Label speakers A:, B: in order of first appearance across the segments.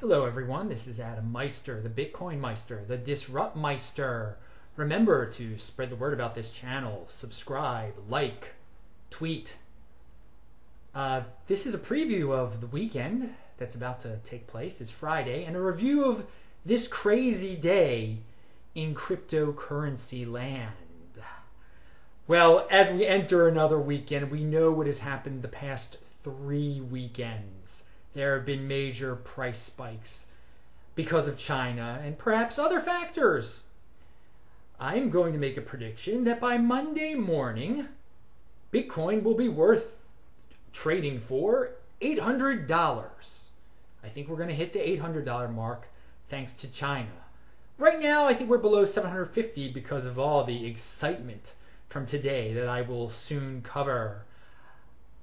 A: Hello, everyone. This is Adam Meister, the Bitcoin Meister, the Disrupt Meister. Remember to spread the word about this channel, subscribe, like, tweet. Uh, this is a preview of the weekend that's about to take place. It's Friday, and a review of this crazy day in cryptocurrency land. Well, as we enter another weekend, we know what has happened the past three weekends. There have been major price spikes because of China and perhaps other factors. I'm going to make a prediction that by Monday morning, Bitcoin will be worth trading for $800. I think we're going to hit the $800 mark thanks to China. Right now, I think we're below 750 because of all the excitement from today that I will soon cover.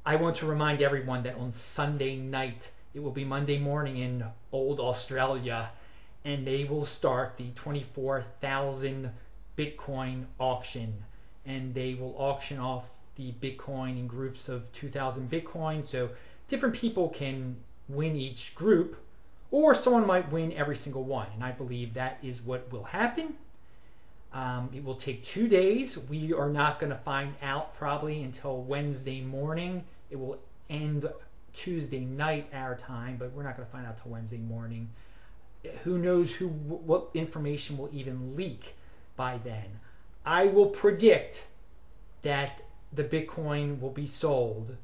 A: I want to remind everyone that on Sunday night, it will be Monday morning in old Australia, and they will start the 24,000 Bitcoin auction. And they will auction off the Bitcoin in groups of 2,000 Bitcoin. So different people can win each group, or someone might win every single one. And I believe that is what will happen. Um, it will take two days. We are not going to find out probably until Wednesday morning. It will end Tuesday night our time, but we're not going to find out till Wednesday morning. Who knows who what information will even leak by then? I will predict that the Bitcoin will be sold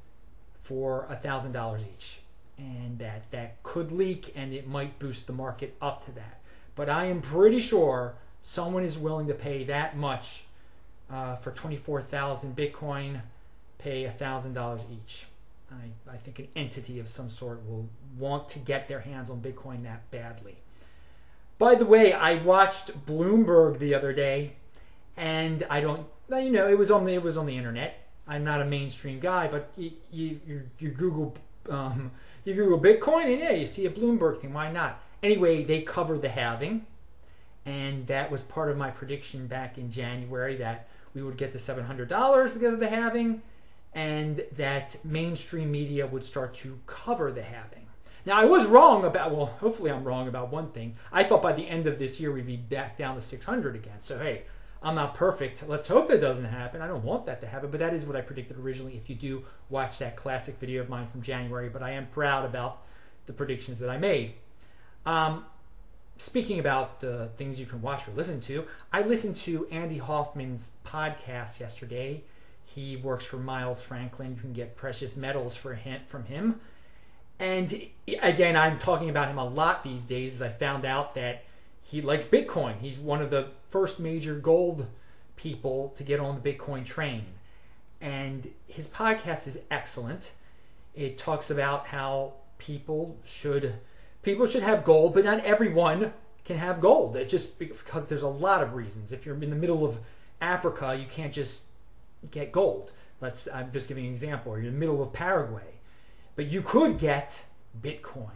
A: for a thousand dollars each, and that that could leak, and it might boost the market up to that. But I am pretty sure someone is willing to pay that much uh, for 24,000 Bitcoin, pay a $1,000 each. I, I think an entity of some sort will want to get their hands on Bitcoin that badly. By the way, I watched Bloomberg the other day, and I don't, you know, it was on the it was on the internet. I'm not a mainstream guy, but you you you, Google um, you Google Bitcoin, and yeah, you see a Bloomberg thing. Why not? Anyway, they covered the halving and that was part of my prediction back in January that we would get to $700 because of the halving and that mainstream media would start to cover the halving. Now, I was wrong about, well, hopefully I'm wrong about one thing. I thought by the end of this year we'd be back down to 600 again. So, hey, I'm not perfect. Let's hope it doesn't happen. I don't want that to happen, but that is what I predicted originally if you do watch that classic video of mine from January. But I am proud about the predictions that I made. Um, speaking about uh, things you can watch or listen to, I listened to Andy Hoffman's podcast yesterday. He works for Miles Franklin. You can get precious metals for him, from him. And again, I'm talking about him a lot these days as I found out that he likes Bitcoin. He's one of the first major gold people to get on the Bitcoin train. And his podcast is excellent. It talks about how people should people should have gold, but not everyone can have gold. It's just because there's a lot of reasons. If you're in the middle of Africa, you can't just get gold. Let's I'm just giving an example. You're in the middle of Paraguay, but you could get Bitcoin.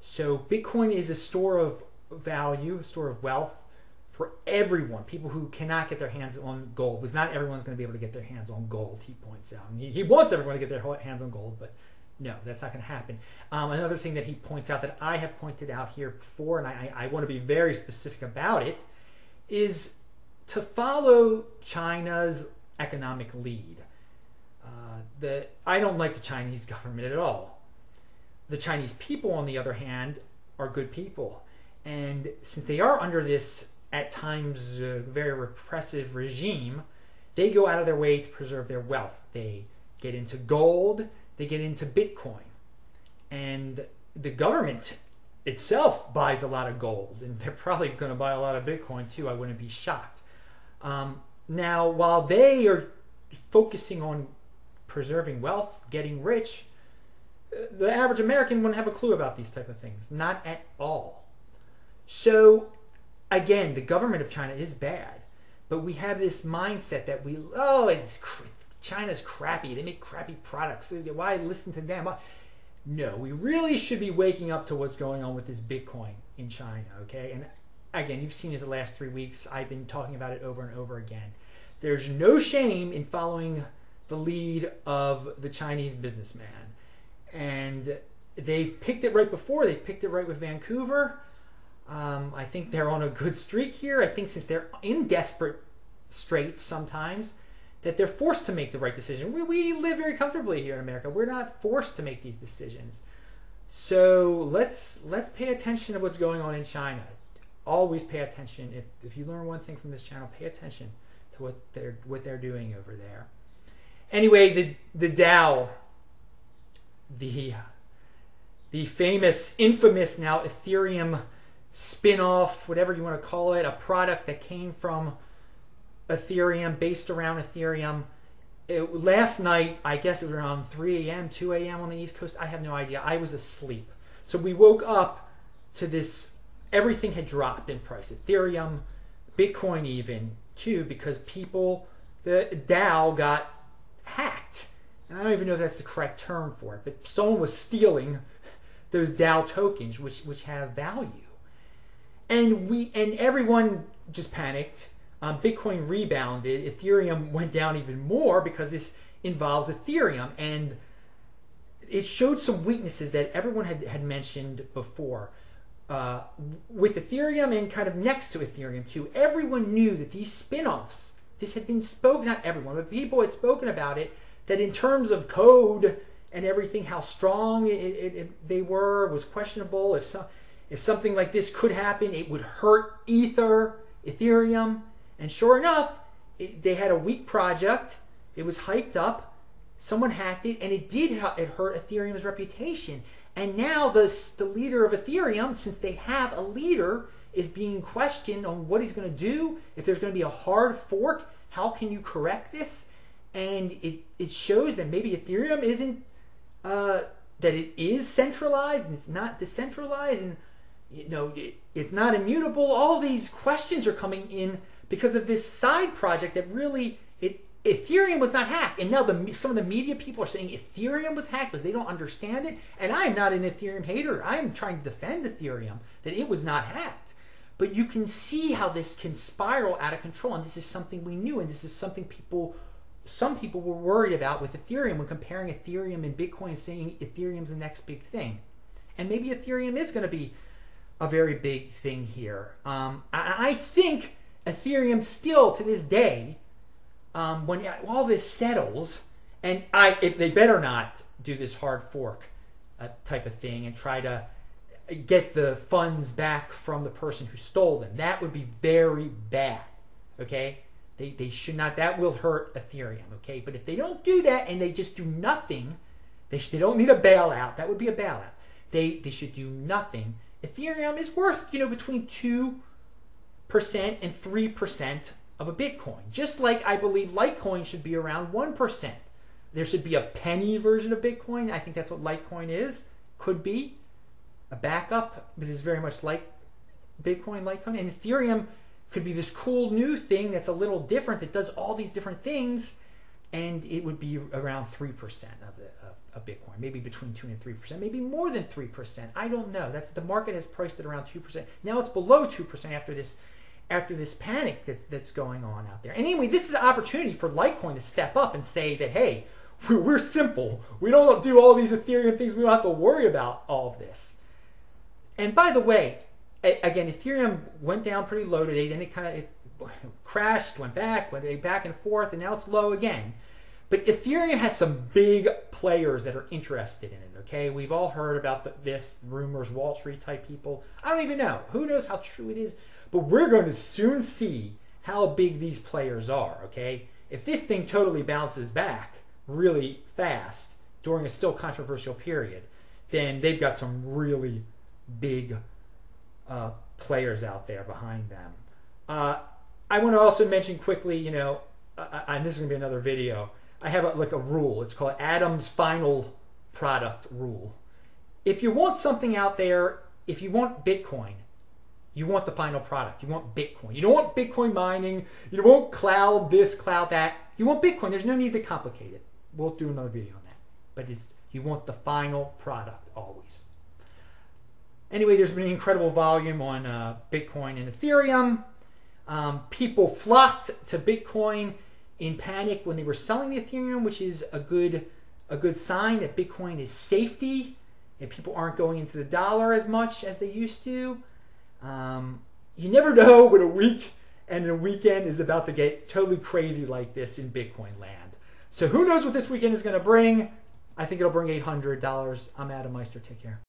A: So Bitcoin is a store of value, a store of wealth for everyone. People who cannot get their hands on gold, because not everyone's going to be able to get their hands on gold. He points out. He, he wants everyone to get their hands on gold, but no, that's not going to happen. Um, another thing that he points out that I have pointed out here before, and I, I want to be very specific about it, is to follow China's economic lead. Uh, the, I don't like the Chinese government at all. The Chinese people, on the other hand, are good people. And since they are under this, at times, uh, very repressive regime, they go out of their way to preserve their wealth. They get into gold, they get into Bitcoin. And the government itself buys a lot of gold, and they're probably going to buy a lot of Bitcoin too. I wouldn't be shocked. Um, now, while they are focusing on preserving wealth, getting rich, uh, the average American wouldn't have a clue about these type of things, not at all. So, again, the government of China is bad, but we have this mindset that we oh, it's China's crappy. They make crappy products. Why listen to them? No, we really should be waking up to what's going on with this Bitcoin in China, okay? And again, you've seen it the last three weeks. I've been talking about it over and over again. There's no shame in following the lead of the Chinese businessman. And they've picked it right before. They've picked it right with Vancouver. Um, I think they're on a good streak here. I think since they're in desperate straits sometimes, that they're forced to make the right decision. We, we live very comfortably here in America. We're not forced to make these decisions. So let's let's pay attention to what's going on in China. Always pay attention. If if you learn one thing from this channel, pay attention to what they're what they're doing over there. Anyway, the the DAO, the the famous, infamous now Ethereum spin-off, whatever you want to call it, a product that came from Ethereum, based around Ethereum. It, last night, I guess it was around 3 a.m., 2 a.m. on the East Coast. I have no idea. I was asleep. So we woke up to this, everything had dropped in price. Ethereum, Bitcoin even, too, because people, the DAO got hacked. And I don't even know if that's the correct term for it, but someone was stealing those DAO tokens, which, which have value. And we and everyone just panicked um, Bitcoin rebounded. Ethereum went down even more because this involves Ethereum. And it showed some weaknesses that everyone had, had mentioned before. Uh, with Ethereum and kind of next to Ethereum too, everyone knew that these spin-offs, this had been spoken, not everyone, but people had spoken about it, that in terms of code and everything, how strong it, it, it, they were was questionable. If, so, if something like this could happen, it would hurt Ether, Ethereum. And sure enough, they had a weak project. It was hyped up. Someone hacked it, and it did it hurt Ethereum's reputation. And now the the leader of Ethereum, since they have a leader, is being questioned on what he's going to do. If there's going to be a hard fork, how can you correct this? And it it shows that maybe Ethereum isn't uh, that it is centralized and it's not decentralized, and you know it, it's not immutable. All these questions are coming in because of this side project that really it Ethereum was not hacked, and now the some of the media people are saying Ethereum was hacked because they don't understand it. And I am not an Ethereum hater. I am trying to defend Ethereum that it was not hacked. But you can see how this can spiral out of control, and this is something we knew, and this is something people, some people were worried about with Ethereum when comparing Ethereum and Bitcoin, saying Ethereum's the next big thing, and maybe Ethereum is going to be a very big thing here. Um, I, I think Ethereum still to this day, um, when all this settles, and I, they better not do this hard fork uh, type of thing and try to get the funds back from the person who stole them. That would be very bad. Okay, they they should not. That will hurt Ethereum. Okay, but if they don't do that and they just do nothing, they they don't need a bailout. That would be a bailout. They they should do nothing. Ethereum is worth you know between two percent and 3% of a Bitcoin. Just like I believe Litecoin should be around 1%. There should be a penny version of Bitcoin. I think that's what Litecoin is. Could be a backup. This is very much like Bitcoin, Litecoin. And Ethereum could be this cool new thing that's a little different that does all these different things. And it would be around 3% of, the, of, of Bitcoin, maybe between 2 and 3%, maybe more than 3%. I don't know. That's The market has priced it around 2%. Now it's below 2% after this after this panic that's that's going on out there. And anyway, this is an opportunity for Litecoin to step up and say that hey, we're simple. We don't do all these Ethereum things. We don't have to worry about all of this. And by the way, again, Ethereum went down pretty low today. Then it kind of it crashed, went back, went back and forth, and now it's low again. But Ethereum has some big players that are interested in it. Okay, we've all heard about the, this rumors, Wall Street type people. I don't even know. Who knows how true it is? But we're going to soon see how big these players are, okay? If this thing totally bounces back really fast during a still controversial period, then they've got some really big uh, players out there behind them. Uh, I want to also mention quickly, you know, uh, and this is going to be another video. I have a, like a rule. It's called Adam's final product rule. If you want something out there, if you want Bitcoin, you want the final product. You want Bitcoin. You don't want Bitcoin mining. You don't want cloud this, cloud that. You want Bitcoin. There's no need to complicate it. We'll do another video on that. But it's you want the final product always. Anyway, there's been incredible volume on uh, Bitcoin and Ethereum. Um, people flocked to Bitcoin in panic when they were selling the Ethereum, which is a good a good sign that Bitcoin is safety and people aren't going into the dollar as much as they used to. Um, you never know when a week and a weekend is about to get totally crazy like this in Bitcoin land. So who knows what this weekend is going to bring? I think it'll bring $800. I'm Adam Meister. Take care.